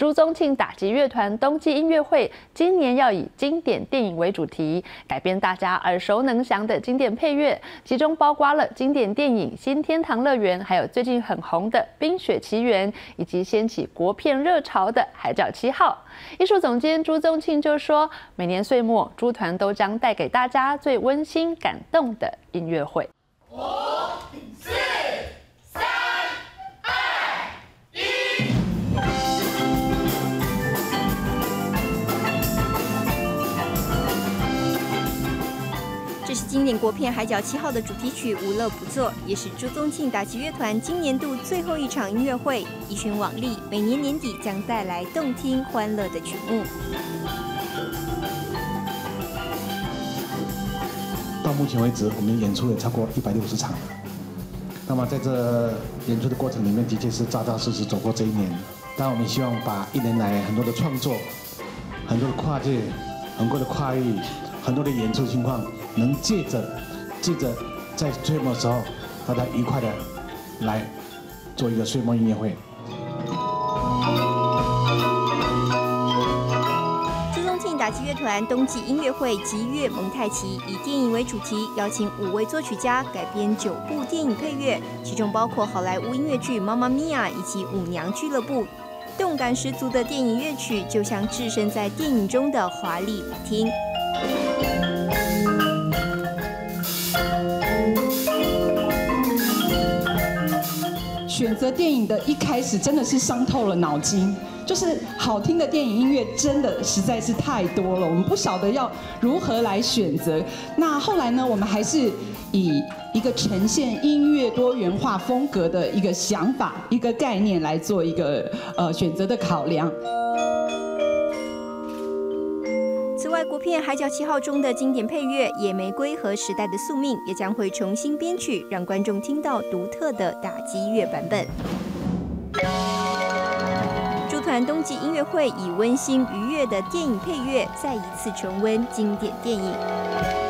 朱宗庆打击乐团冬季音乐会今年要以经典电影为主题，改编大家耳熟能详的经典配乐，其中包括了经典电影《新天堂乐园》，还有最近很红的《冰雪奇缘》，以及掀起国片热潮的《海角七号》。艺术总监朱宗庆就说，每年岁末，朱团都将带给大家最温馨感动的音乐会。这是经典国片《海角七号》的主题曲《无乐不作》，也是朱宗庆打击乐团今年度最后一场音乐会。一群往例，每年年底将带来动听欢乐的曲目。到目前为止，我们演出也超过一百六十场了。那么在这演出的过程里面，的确是扎扎实实走过这一年。但，我们希望把一年来很多的创作、很多的跨界、很多的跨域、很多的演出情况。能借着借着在岁末的时候，大家愉快的来做一个岁末音乐会。朱宗庆打击乐团冬季音乐会吉乐蒙太奇以电影为主题，邀请五位作曲家改编九部电影配乐，其中包括好莱坞音乐剧《妈妈咪呀》以及《舞娘俱乐部》，动感十足的电影乐曲就像置身在电影中的华丽舞厅。选择电影的一开始真的是伤透了脑筋，就是好听的电影音乐真的实在是太多了，我们不晓得要如何来选择。那后来呢，我们还是以一个呈现音乐多元化风格的一个想法、一个概念来做一个呃选择的考量。外国片《海角七号》中的经典配乐《野玫瑰》和《时代的宿命》也将会重新编曲，让观众听到独特的打击乐版本。朱团冬季音乐会以温馨愉悦的电影配乐，再一次重温经典电影。